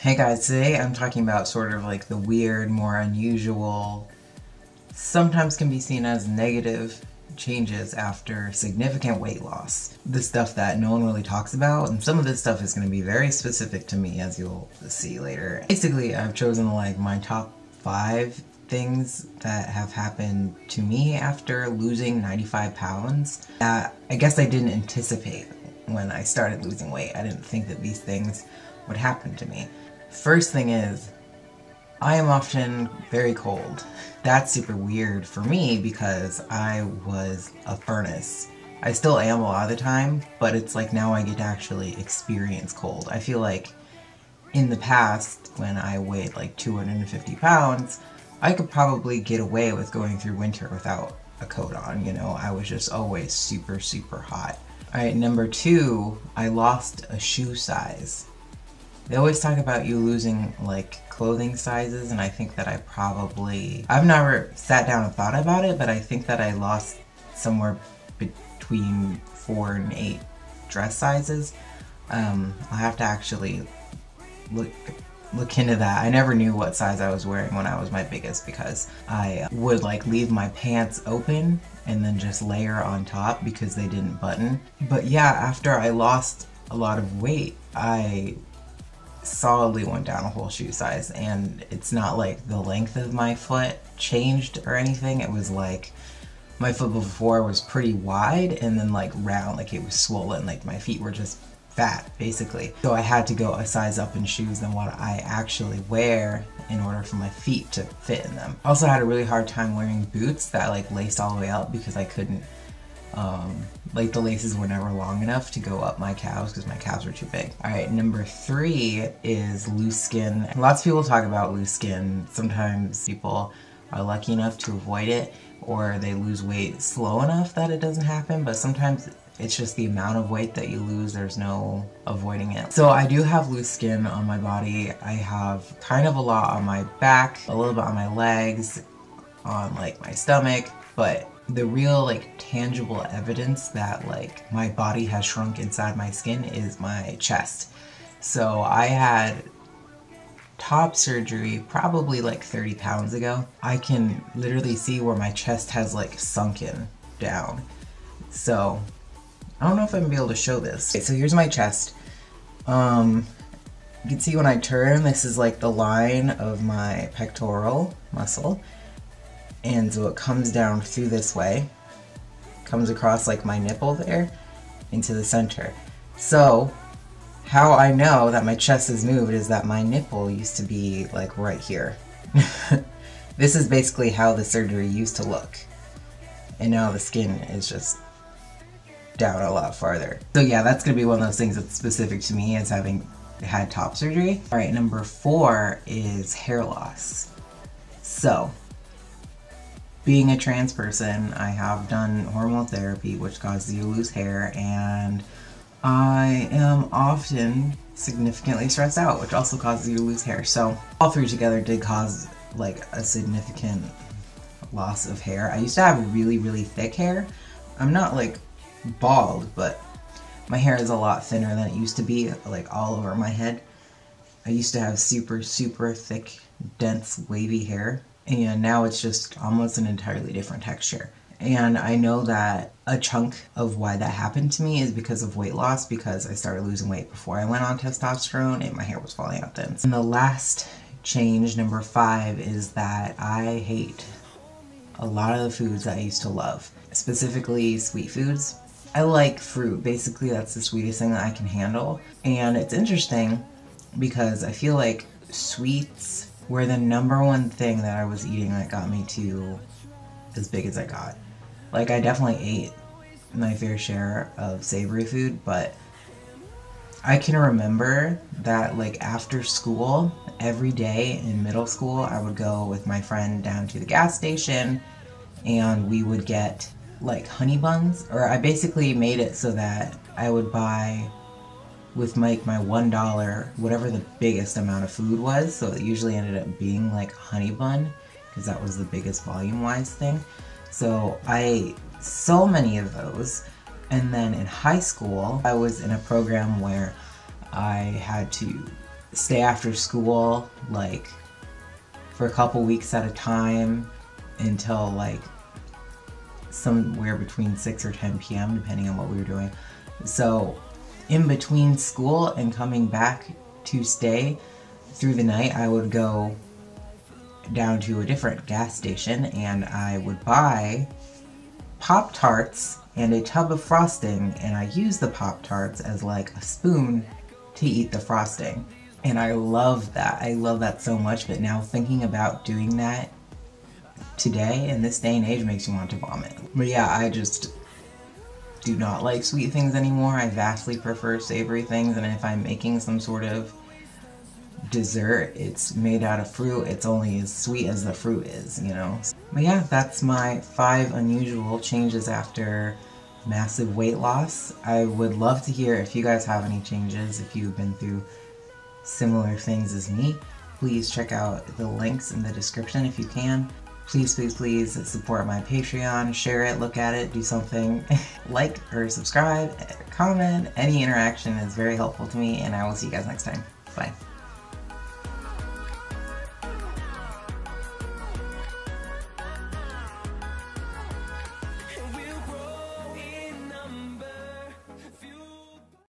Hey guys, today I'm talking about sort of like the weird, more unusual, sometimes can be seen as negative changes after significant weight loss. The stuff that no one really talks about, and some of this stuff is going to be very specific to me as you'll see later. Basically, I've chosen like my top five things that have happened to me after losing 95 pounds that I guess I didn't anticipate when I started losing weight. I didn't think that these things would happen to me. First thing is, I am often very cold. That's super weird for me because I was a furnace. I still am a lot of the time, but it's like now I get to actually experience cold. I feel like in the past, when I weighed like 250 pounds, I could probably get away with going through winter without a coat on, you know? I was just always super, super hot. Alright, number two, I lost a shoe size. They always talk about you losing like clothing sizes and I think that I probably, I've never sat down and thought about it, but I think that I lost somewhere between four and eight dress sizes. Um, I'll have to actually look look into that. I never knew what size I was wearing when I was my biggest because I would like leave my pants open and then just layer on top because they didn't button. But yeah, after I lost a lot of weight, I solidly went down a whole shoe size and it's not like the length of my foot changed or anything. It was like my foot before was pretty wide and then like round, like it was swollen, like my feet were just fat basically. So I had to go a size up in shoes than what I actually wear in order for my feet to fit in them. I also had a really hard time wearing boots that like laced all the way up because I couldn't um, like the laces were never long enough to go up my calves because my calves were too big. All right, number three is loose skin. Lots of people talk about loose skin. Sometimes people are lucky enough to avoid it or they lose weight slow enough that it doesn't happen, but sometimes it's just the amount of weight that you lose, there's no avoiding it. So I do have loose skin on my body. I have kind of a lot on my back, a little bit on my legs, on like my stomach, but the real like tangible evidence that like my body has shrunk inside my skin is my chest. So I had top surgery probably like 30 pounds ago. I can literally see where my chest has like sunken down. So I don't know if I'm gonna be able to show this. Okay, so here's my chest. Um, you can see when I turn, this is like the line of my pectoral muscle and so it comes down through this way, comes across like my nipple there, into the center. So, how I know that my chest has moved is that my nipple used to be like right here. this is basically how the surgery used to look. And now the skin is just down a lot farther. So yeah, that's gonna be one of those things that's specific to me as having had top surgery. All right, number four is hair loss. So, being a trans person, I have done hormone therapy, which causes you to lose hair, and I am often significantly stressed out, which also causes you to lose hair. So all three together did cause like a significant loss of hair. I used to have really, really thick hair. I'm not like bald, but my hair is a lot thinner than it used to be, like all over my head. I used to have super, super thick, dense, wavy hair and now it's just almost an entirely different texture. And I know that a chunk of why that happened to me is because of weight loss, because I started losing weight before I went on testosterone and my hair was falling out then. And the last change, number five, is that I hate a lot of the foods that I used to love, specifically sweet foods. I like fruit. Basically, that's the sweetest thing that I can handle. And it's interesting because I feel like sweets were the number one thing that I was eating that got me to as big as I got. Like, I definitely ate my fair share of savory food, but I can remember that, like, after school, every day in middle school, I would go with my friend down to the gas station and we would get, like, honey buns. Or I basically made it so that I would buy with Mike my one dollar, whatever the biggest amount of food was. So it usually ended up being like honey bun because that was the biggest volume wise thing. So I ate so many of those. And then in high school, I was in a program where I had to stay after school like for a couple weeks at a time until like somewhere between 6 or 10 p.m. depending on what we were doing. So in between school and coming back to stay through the night, I would go down to a different gas station and I would buy Pop Tarts and a tub of frosting, and I use the Pop Tarts as like a spoon to eat the frosting. And I love that. I love that so much, but now thinking about doing that today in this day and age makes you want to vomit. But yeah, I just do not like sweet things anymore. I vastly prefer savory things, and if I'm making some sort of dessert, it's made out of fruit, it's only as sweet as the fruit is, you know? But yeah, that's my five unusual changes after massive weight loss. I would love to hear if you guys have any changes, if you've been through similar things as me. Please check out the links in the description if you can. Please, please, please support my Patreon, share it, look at it, do something. like or subscribe, comment. Any interaction is very helpful to me, and I will see you guys next time. Bye.